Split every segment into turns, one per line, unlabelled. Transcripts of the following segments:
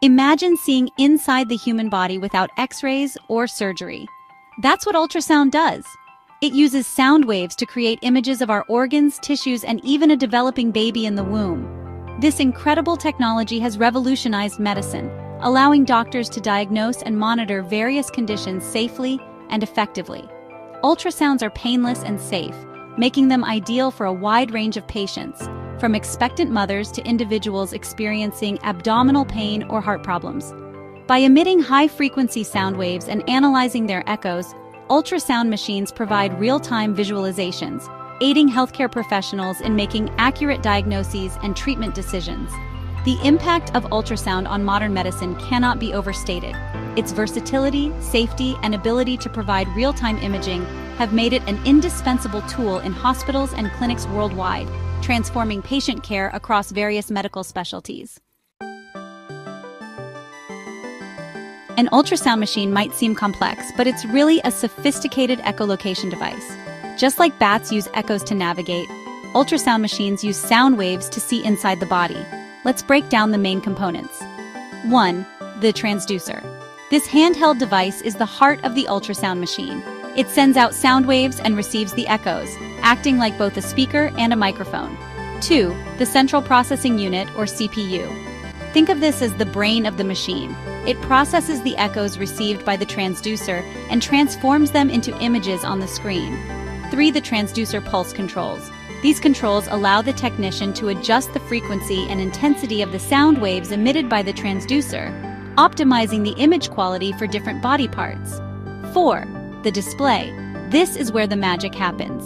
Imagine seeing inside the human body without x-rays or surgery. That's what ultrasound does. It uses sound waves to create images of our organs, tissues, and even a developing baby in the womb. This incredible technology has revolutionized medicine, allowing doctors to diagnose and monitor various conditions safely and effectively. Ultrasounds are painless and safe, making them ideal for a wide range of patients, from expectant mothers to individuals experiencing abdominal pain or heart problems. By emitting high-frequency sound waves and analyzing their echoes, ultrasound machines provide real-time visualizations, aiding healthcare professionals in making accurate diagnoses and treatment decisions. The impact of ultrasound on modern medicine cannot be overstated. Its versatility, safety, and ability to provide real-time imaging have made it an indispensable tool in hospitals and clinics worldwide, transforming patient care across various medical specialties. An ultrasound machine might seem complex, but it's really a sophisticated echolocation device. Just like bats use echoes to navigate, ultrasound machines use sound waves to see inside the body. Let's break down the main components. 1. The transducer. This handheld device is the heart of the ultrasound machine. It sends out sound waves and receives the echoes, acting like both a speaker and a microphone. 2. The Central Processing Unit, or CPU. Think of this as the brain of the machine. It processes the echoes received by the transducer and transforms them into images on the screen. 3. The transducer pulse controls. These controls allow the technician to adjust the frequency and intensity of the sound waves emitted by the transducer, optimizing the image quality for different body parts. 4. The display. This is where the magic happens.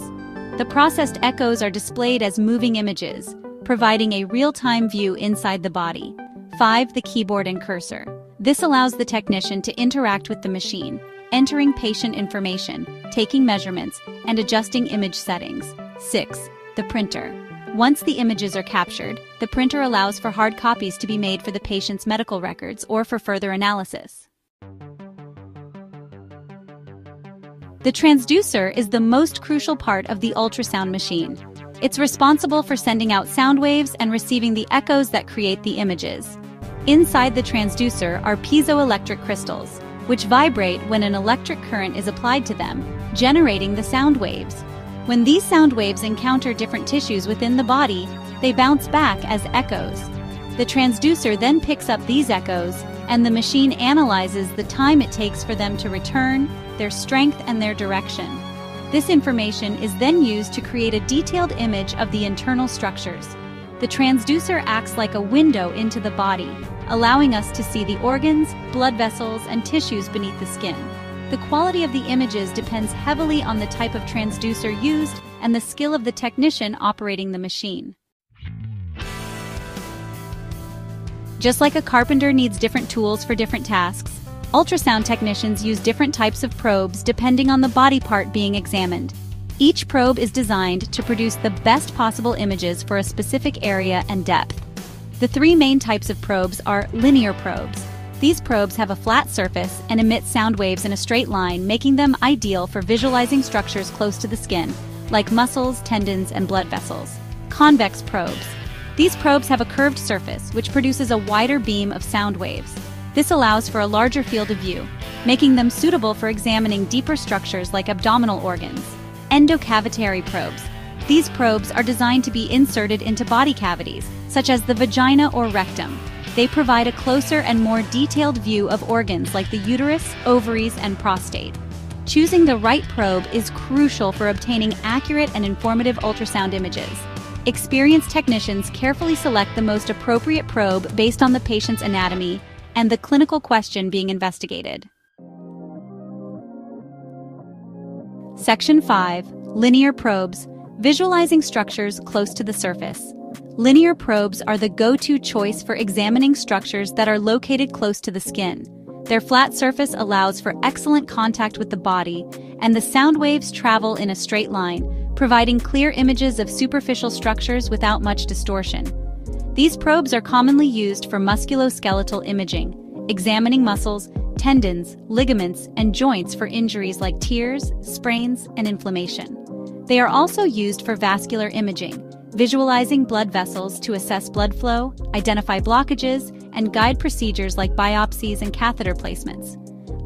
The processed echoes are displayed as moving images, providing a real-time view inside the body. 5. The keyboard and cursor. This allows the technician to interact with the machine, entering patient information, taking measurements, and adjusting image settings. 6. The printer. Once the images are captured, the printer allows for hard copies to be made for the patient's medical records or for further analysis. The transducer is the most crucial part of the ultrasound machine. It's responsible for sending out sound waves and receiving the echoes that create the images. Inside the transducer are piezoelectric crystals, which vibrate when an electric current is applied to them, generating the sound waves. When these sound waves encounter different tissues within the body, they bounce back as echoes. The transducer then picks up these echoes, and the machine analyzes the time it takes for them to return, their strength, and their direction. This information is then used to create a detailed image of the internal structures. The transducer acts like a window into the body, allowing us to see the organs, blood vessels, and tissues beneath the skin. The quality of the images depends heavily on the type of transducer used and the skill of the technician operating the machine. Just like a carpenter needs different tools for different tasks, ultrasound technicians use different types of probes depending on the body part being examined. Each probe is designed to produce the best possible images for a specific area and depth. The three main types of probes are linear probes. These probes have a flat surface and emit sound waves in a straight line, making them ideal for visualizing structures close to the skin, like muscles, tendons, and blood vessels. Convex probes. These probes have a curved surface, which produces a wider beam of sound waves. This allows for a larger field of view, making them suitable for examining deeper structures like abdominal organs. Endocavitary probes. These probes are designed to be inserted into body cavities, such as the vagina or rectum. They provide a closer and more detailed view of organs like the uterus, ovaries, and prostate. Choosing the right probe is crucial for obtaining accurate and informative ultrasound images. Experienced technicians carefully select the most appropriate probe based on the patient's anatomy and the clinical question being investigated. Section 5 Linear Probes Visualizing structures close to the surface. Linear probes are the go to choice for examining structures that are located close to the skin. Their flat surface allows for excellent contact with the body, and the sound waves travel in a straight line, providing clear images of superficial structures without much distortion. These probes are commonly used for musculoskeletal imaging, examining muscles, tendons, ligaments, and joints for injuries like tears, sprains, and inflammation. They are also used for vascular imaging, visualizing blood vessels to assess blood flow, identify blockages, and guide procedures like biopsies and catheter placements.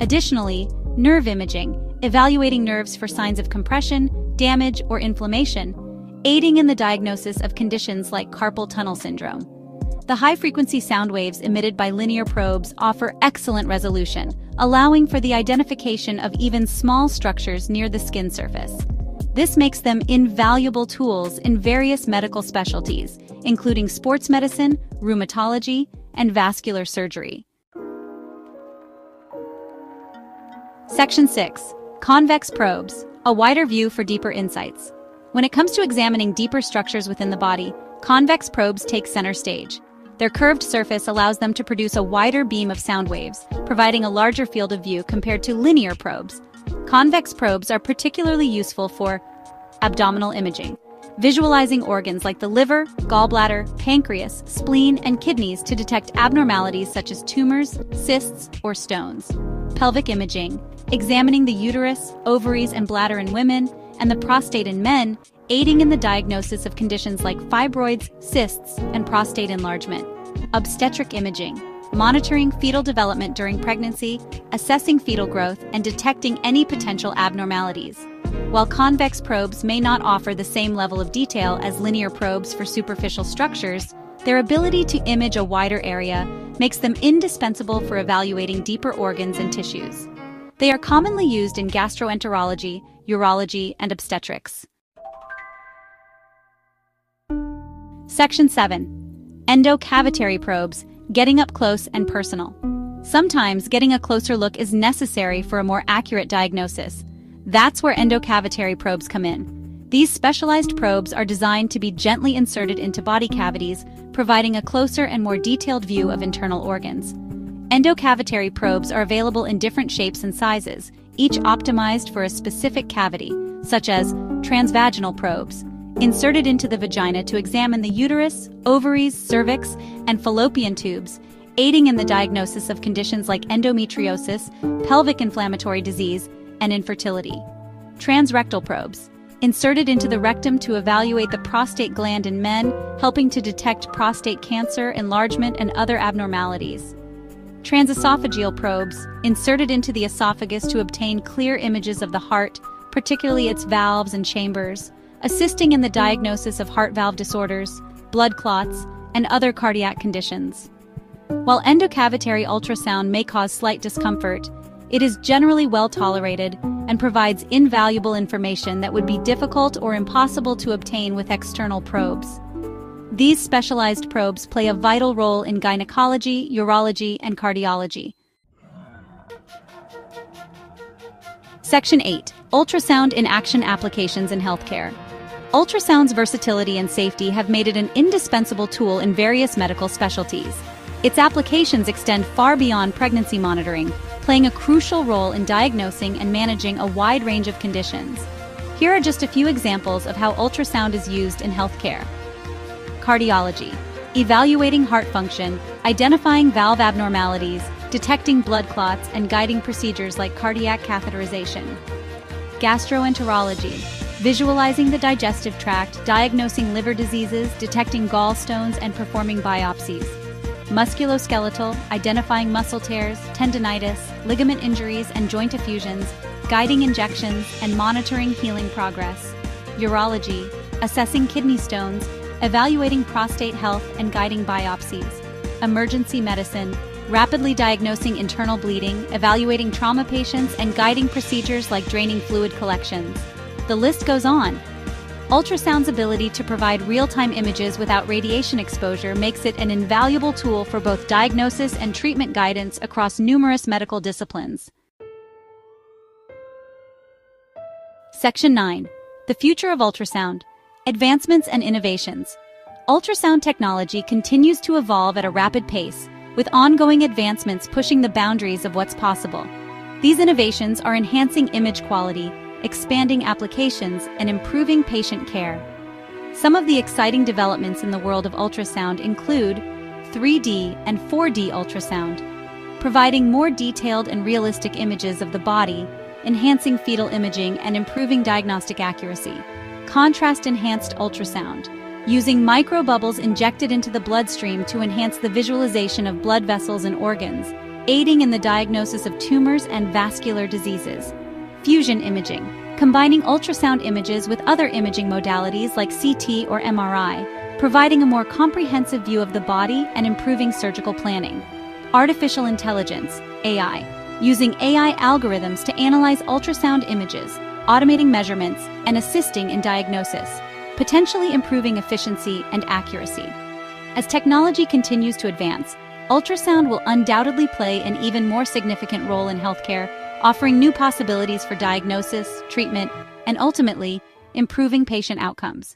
Additionally, nerve imaging, evaluating nerves for signs of compression, damage, or inflammation, aiding in the diagnosis of conditions like carpal tunnel syndrome. The high-frequency sound waves emitted by linear probes offer excellent resolution, allowing for the identification of even small structures near the skin surface. This makes them invaluable tools in various medical specialties, including sports medicine, rheumatology, and vascular surgery. Section 6. Convex probes, a wider view for deeper insights. When it comes to examining deeper structures within the body, convex probes take center stage. Their curved surface allows them to produce a wider beam of sound waves, providing a larger field of view compared to linear probes. Convex probes are particularly useful for abdominal imaging, visualizing organs like the liver, gallbladder, pancreas, spleen, and kidneys to detect abnormalities such as tumors, cysts, or stones. Pelvic imaging, examining the uterus, ovaries, and bladder in women, and the prostate in men, aiding in the diagnosis of conditions like fibroids, cysts, and prostate enlargement. Obstetric imaging, monitoring fetal development during pregnancy, assessing fetal growth, and detecting any potential abnormalities. While convex probes may not offer the same level of detail as linear probes for superficial structures, their ability to image a wider area makes them indispensable for evaluating deeper organs and tissues. They are commonly used in gastroenterology, urology, and obstetrics. Section 7. Endocavitary probes, getting up close and personal. Sometimes getting a closer look is necessary for a more accurate diagnosis. That's where endocavitary probes come in. These specialized probes are designed to be gently inserted into body cavities, providing a closer and more detailed view of internal organs. Endocavitary probes are available in different shapes and sizes, each optimized for a specific cavity, such as transvaginal probes, inserted into the vagina to examine the uterus, ovaries, cervix, and fallopian tubes, aiding in the diagnosis of conditions like endometriosis, pelvic inflammatory disease, and infertility. Transrectal probes, inserted into the rectum to evaluate the prostate gland in men, helping to detect prostate cancer, enlargement, and other abnormalities. Transesophageal probes, inserted into the esophagus to obtain clear images of the heart, particularly its valves and chambers, assisting in the diagnosis of heart valve disorders, blood clots, and other cardiac conditions. While endocavitary ultrasound may cause slight discomfort, it is generally well tolerated and provides invaluable information that would be difficult or impossible to obtain with external probes. These specialized probes play a vital role in gynecology, urology, and cardiology. Section 8. Ultrasound in Action Applications in Healthcare. Ultrasound's versatility and safety have made it an indispensable tool in various medical specialties. Its applications extend far beyond pregnancy monitoring, playing a crucial role in diagnosing and managing a wide range of conditions. Here are just a few examples of how ultrasound is used in healthcare. Cardiology, evaluating heart function, identifying valve abnormalities, detecting blood clots, and guiding procedures like cardiac catheterization. Gastroenterology, visualizing the digestive tract, diagnosing liver diseases, detecting gallstones, and performing biopsies. Musculoskeletal, identifying muscle tears, tendonitis, ligament injuries, and joint effusions, guiding injections, and monitoring healing progress. Urology, assessing kidney stones, evaluating prostate health, and guiding biopsies. Emergency medicine, rapidly diagnosing internal bleeding, evaluating trauma patients, and guiding procedures like draining fluid collections. The list goes on. Ultrasound's ability to provide real-time images without radiation exposure makes it an invaluable tool for both diagnosis and treatment guidance across numerous medical disciplines. Section 9. The Future of Ultrasound. Advancements and Innovations. Ultrasound technology continues to evolve at a rapid pace, with ongoing advancements pushing the boundaries of what's possible. These innovations are enhancing image quality, expanding applications and improving patient care. Some of the exciting developments in the world of ultrasound include 3D and 4D ultrasound, providing more detailed and realistic images of the body, enhancing fetal imaging and improving diagnostic accuracy. Contrast-enhanced ultrasound, using microbubbles injected into the bloodstream to enhance the visualization of blood vessels and organs, aiding in the diagnosis of tumors and vascular diseases. Fusion imaging, combining ultrasound images with other imaging modalities like CT or MRI, providing a more comprehensive view of the body and improving surgical planning. Artificial intelligence, AI, using AI algorithms to analyze ultrasound images, automating measurements, and assisting in diagnosis, potentially improving efficiency and accuracy. As technology continues to advance, ultrasound will undoubtedly play an even more significant role in healthcare, offering new possibilities for diagnosis, treatment, and ultimately, improving patient outcomes.